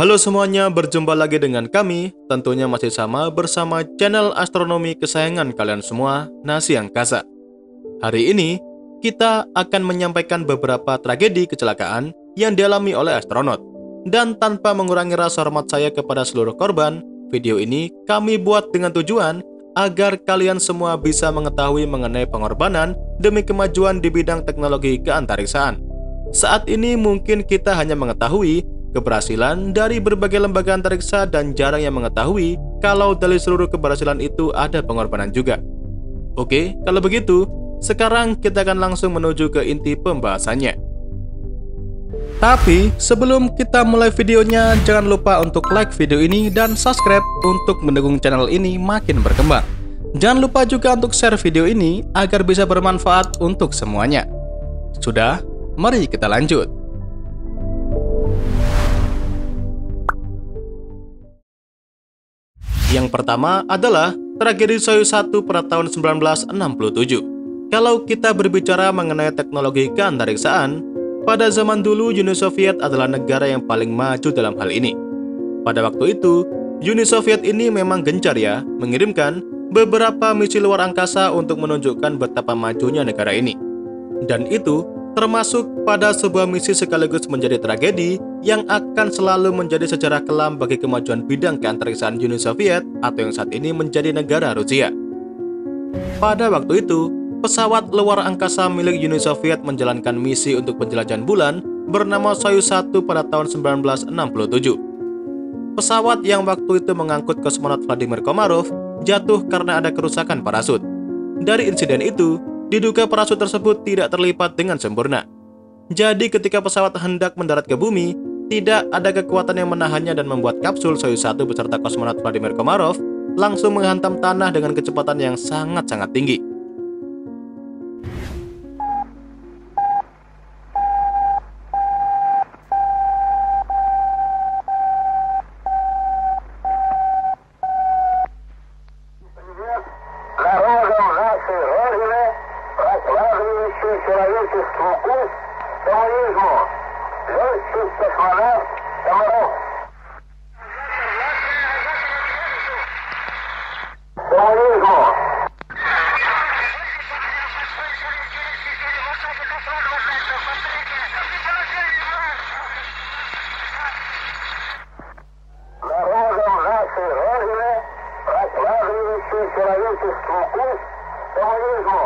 Halo semuanya, berjumpa lagi dengan kami, tentunya masih sama bersama channel astronomi kesayangan kalian semua, Nasi Angkasa. Hari ini, kita akan menyampaikan beberapa tragedi kecelakaan yang dialami oleh astronot. Dan tanpa mengurangi rasa hormat saya kepada seluruh korban, video ini kami buat dengan tujuan agar kalian semua bisa mengetahui mengenai pengorbanan demi kemajuan di bidang teknologi keantariksaan. Saat ini mungkin kita hanya mengetahui keberhasilan dari berbagai lembaga antariksa dan jarang yang mengetahui kalau dari seluruh keberhasilan itu ada pengorbanan juga. Oke, kalau begitu, sekarang kita akan langsung menuju ke inti pembahasannya. Tapi sebelum kita mulai videonya, jangan lupa untuk like video ini dan subscribe untuk mendukung channel ini makin berkembang. Jangan lupa juga untuk share video ini agar bisa bermanfaat untuk semuanya. Sudah, Mari kita lanjut. Yang pertama adalah tragedi Soyuz 1 pada tahun 1967. Kalau kita berbicara mengenai teknologi keantariksaan, pada zaman dulu Uni Soviet adalah negara yang paling maju dalam hal ini. Pada waktu itu, Uni Soviet ini memang gencar ya mengirimkan beberapa misi luar angkasa untuk menunjukkan betapa majunya negara ini. Dan itu termasuk pada sebuah misi sekaligus menjadi tragedi yang akan selalu menjadi sejarah kelam bagi kemajuan bidang keantariksaan Uni Soviet atau yang saat ini menjadi negara Rusia. Pada waktu itu, pesawat luar angkasa milik Uni Soviet menjalankan misi untuk penjelajahan bulan bernama Soyuz 1 pada tahun 1967. Pesawat yang waktu itu mengangkut kosmonot Vladimir Komarov jatuh karena ada kerusakan parasut. Dari insiden itu, Diduga parasut tersebut tidak terlipat dengan sempurna. Jadi ketika pesawat hendak mendarat ke bumi, tidak ada kekuatan yang menahannya dan membuat kapsul Soyuz 1 beserta kosmonot Vladimir Komarov langsung menghantam tanah dengan kecepatan yang sangat-sangat tinggi. человечеству путь коммунизму.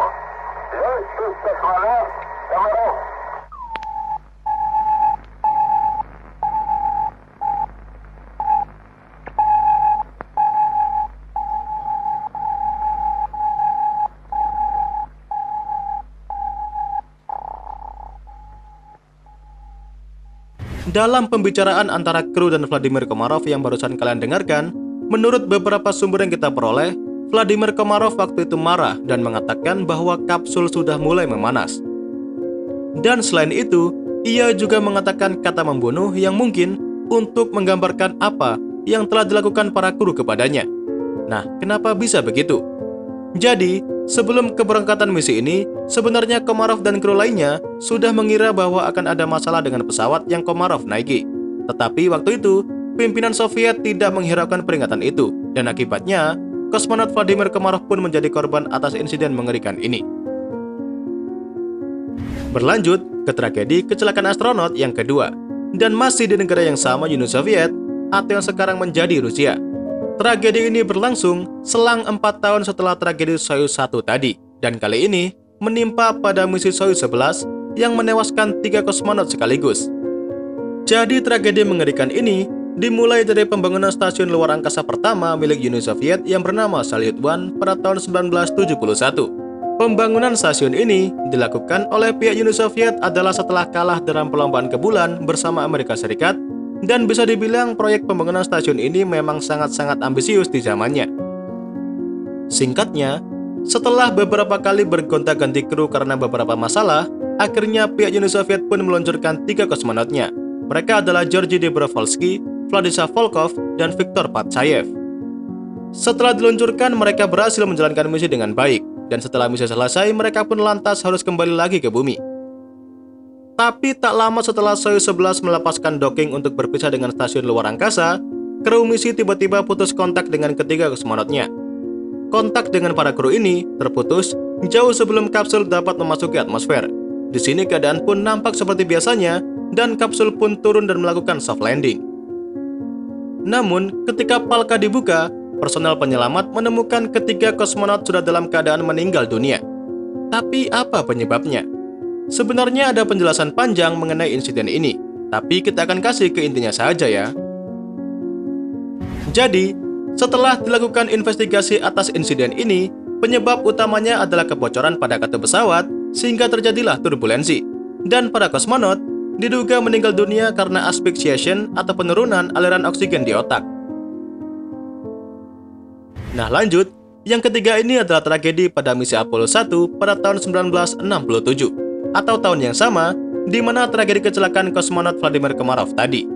Легкий космонавт Комаров. Dalam pembicaraan antara kru dan Vladimir Komarov yang barusan kalian dengarkan, menurut beberapa sumber yang kita peroleh, Vladimir Komarov waktu itu marah dan mengatakan bahwa kapsul sudah mulai memanas. Dan selain itu, ia juga mengatakan kata membunuh yang mungkin untuk menggambarkan apa yang telah dilakukan para kru kepadanya. Nah, kenapa bisa begitu? Jadi, sebelum keberangkatan misi ini, sebenarnya Komarov dan kru lainnya sudah mengira bahwa akan ada masalah dengan pesawat yang Komarov naiki. Tetapi waktu itu, pimpinan Soviet tidak menghiraukan peringatan itu, dan akibatnya, kosmonot Vladimir Komarov pun menjadi korban atas insiden mengerikan ini. Berlanjut ke tragedi kecelakaan astronot yang kedua, dan masih di negara yang sama Uni Soviet, atau yang sekarang menjadi Rusia. Tragedi ini berlangsung selang 4 tahun setelah tragedi Soyuz 1 tadi, dan kali ini menimpa pada misi Soyuz 11 yang menewaskan tiga kosmonot sekaligus. Jadi tragedi mengerikan ini dimulai dari pembangunan stasiun luar angkasa pertama milik Uni Soviet yang bernama Salyut-1 pada tahun 1971. Pembangunan stasiun ini dilakukan oleh pihak Uni Soviet adalah setelah kalah dalam perlombaan ke bulan bersama Amerika Serikat dan bisa dibilang proyek pembangunan stasiun ini memang sangat-sangat ambisius di zamannya. Singkatnya, setelah beberapa kali bergonta-ganti kru karena beberapa masalah, akhirnya pihak Uni Soviet pun meluncurkan tiga kosmonotnya. Mereka adalah Georgy Dobrovolsky, Vladislav Volkov, dan Viktor Patsayev. Setelah diluncurkan, mereka berhasil menjalankan misi dengan baik, dan setelah misi selesai, mereka pun lantas harus kembali lagi ke bumi. Tapi tak lama setelah Soyuz 11 melepaskan docking untuk berpisah dengan stasiun luar angkasa, kru misi tiba-tiba putus kontak dengan ketiga kosmonotnya. Kontak dengan para kru ini terputus jauh sebelum kapsul dapat memasuki atmosfer. Di sini keadaan pun nampak seperti biasanya dan kapsul pun turun dan melakukan soft landing. Namun, ketika palka dibuka, personel penyelamat menemukan ketiga kosmonot sudah dalam keadaan meninggal dunia. Tapi apa penyebabnya? Sebenarnya ada penjelasan panjang mengenai insiden ini, tapi kita akan kasih ke intinya saja ya. Jadi, setelah dilakukan investigasi atas insiden ini, penyebab utamanya adalah kebocoran pada katup pesawat sehingga terjadilah turbulensi. Dan para kosmonot diduga meninggal dunia karena asphyxiation atau penurunan aliran oksigen di otak. Nah lanjut, yang ketiga ini adalah tragedi pada misi Apollo 1 pada tahun 1967 atau tahun yang sama di mana tragedi kecelakaan kosmonot Vladimir Komarov tadi.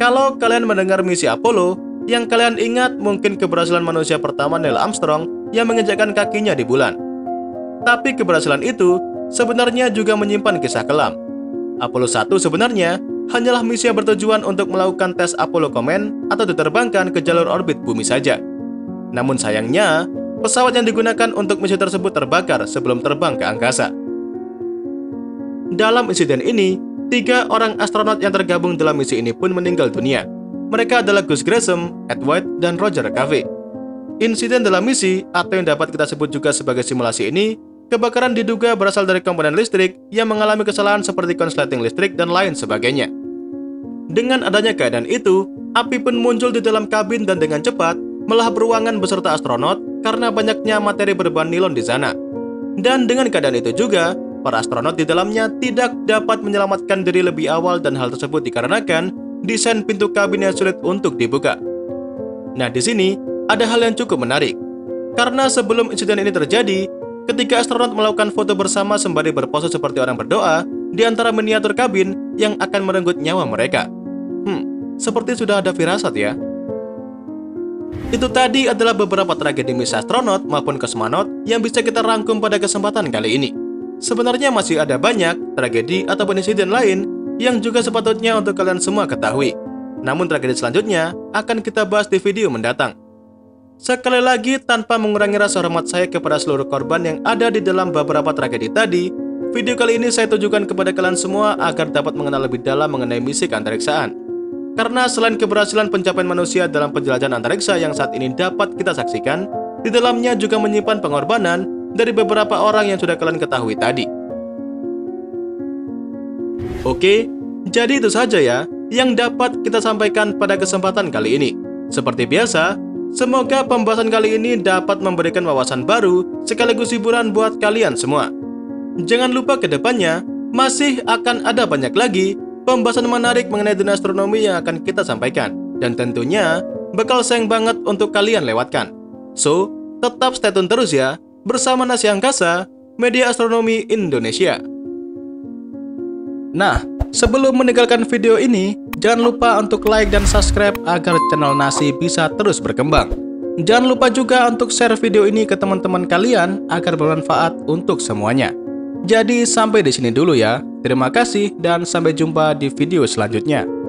Kalau kalian mendengar misi Apollo, yang kalian ingat mungkin keberhasilan manusia pertama Neil Armstrong yang menginjakkan kakinya di bulan. Tapi keberhasilan itu sebenarnya juga menyimpan kisah kelam. Apollo 1 sebenarnya hanyalah misi yang bertujuan untuk melakukan tes Apollo Command atau diterbangkan ke jalur orbit bumi saja. Namun sayangnya, pesawat yang digunakan untuk misi tersebut terbakar sebelum terbang ke angkasa. Dalam insiden ini, tiga orang astronot yang tergabung dalam misi ini pun meninggal dunia. Mereka adalah Gus Grissom, Ed White, dan Roger Cave. Insiden dalam misi, atau yang dapat kita sebut juga sebagai simulasi ini, kebakaran diduga berasal dari komponen listrik yang mengalami kesalahan seperti konsleting listrik dan lain sebagainya. Dengan adanya keadaan itu, api pun muncul di dalam kabin dan dengan cepat melahap ruangan beserta astronot karena banyaknya materi berbahan nilon di sana. Dan dengan keadaan itu juga, Para astronot di dalamnya tidak dapat menyelamatkan diri lebih awal dan hal tersebut dikarenakan desain pintu kabin yang sulit untuk dibuka. Nah, di sini ada hal yang cukup menarik. Karena sebelum insiden ini terjadi, ketika astronot melakukan foto bersama sembari berpose seperti orang berdoa di antara miniatur kabin yang akan merenggut nyawa mereka. Hmm, seperti sudah ada firasat ya. Itu tadi adalah beberapa tragedi misi astronot maupun kosmonot yang bisa kita rangkum pada kesempatan kali ini. Sebenarnya masih ada banyak tragedi ataupun insiden lain yang juga sepatutnya untuk kalian semua ketahui. Namun tragedi selanjutnya akan kita bahas di video mendatang. Sekali lagi, tanpa mengurangi rasa hormat saya kepada seluruh korban yang ada di dalam beberapa tragedi tadi, video kali ini saya tujukan kepada kalian semua agar dapat mengenal lebih dalam mengenai misi keantariksaan. Karena selain keberhasilan pencapaian manusia dalam penjelajahan antariksa yang saat ini dapat kita saksikan, di dalamnya juga menyimpan pengorbanan dari beberapa orang yang sudah kalian ketahui tadi. Oke, jadi itu saja ya yang dapat kita sampaikan pada kesempatan kali ini. Seperti biasa, semoga pembahasan kali ini dapat memberikan wawasan baru sekaligus hiburan buat kalian semua. Jangan lupa ke depannya, masih akan ada banyak lagi pembahasan menarik mengenai dunia astronomi yang akan kita sampaikan. Dan tentunya, bakal sayang banget untuk kalian lewatkan. So, tetap stay tune terus ya bersama Nasi Angkasa, Media Astronomi Indonesia. Nah, sebelum meninggalkan video ini, jangan lupa untuk like dan subscribe agar channel Nasi bisa terus berkembang. Jangan lupa juga untuk share video ini ke teman-teman kalian agar bermanfaat untuk semuanya. Jadi sampai di sini dulu ya. Terima kasih dan sampai jumpa di video selanjutnya.